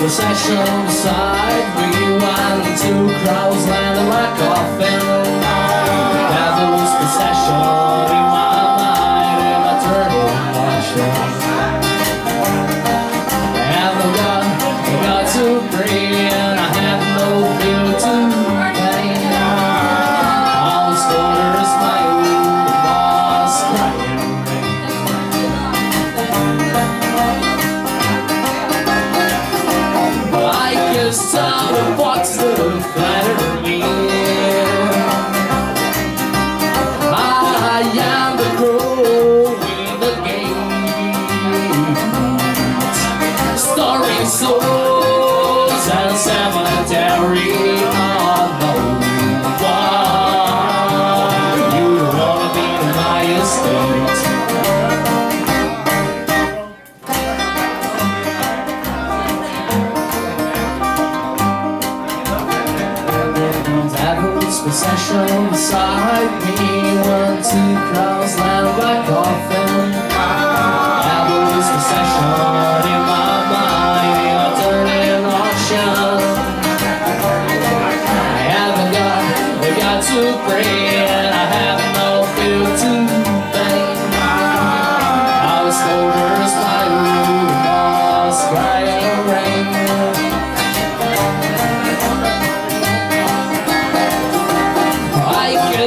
possession beside me One, two crowds landing like box the session beside me One, two, crows, land like often That procession in my mind. I haven't got, to pray And I have no food to